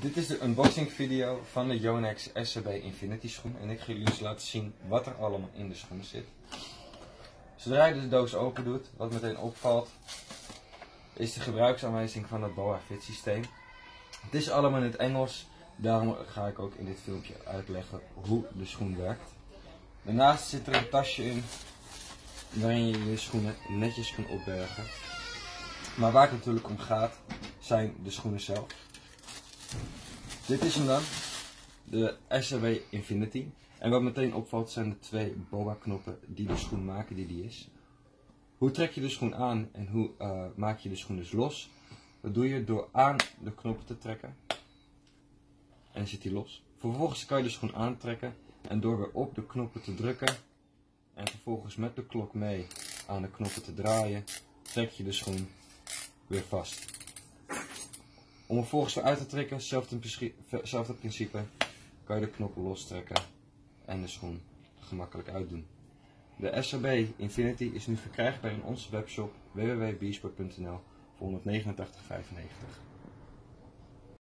Dit is de unboxing video van de Yonex SCB Infinity schoen en ik ga jullie eens laten zien wat er allemaal in de schoen zit. Zodra je de doos open doet, wat meteen opvalt, is de gebruiksaanwijzing van het BOA Fit systeem. Het is allemaal in het Engels, daarom ga ik ook in dit filmpje uitleggen hoe de schoen werkt. Daarnaast zit er een tasje in waarin je je schoenen netjes kan opbergen. Maar waar het natuurlijk om gaat, zijn de schoenen zelf. Dit is hem dan, de SRW Infinity. En wat meteen opvalt zijn de twee boa knoppen die de schoen maken die die is. Hoe trek je de schoen aan en hoe uh, maak je de schoen dus los? Dat doe je door aan de knoppen te trekken. En zit hij los. Vervolgens kan je de schoen aantrekken en door weer op de knoppen te drukken en vervolgens met de klok mee aan de knoppen te draaien, trek je de schoen weer vast. Om vervolgens weer uit te trekken, hetzelfde principe, kan je de knoppen lostrekken en de schoen gemakkelijk uitdoen. De SRB Infinity is nu verkrijgbaar in onze webshop www.beesport.nl voor 189,95.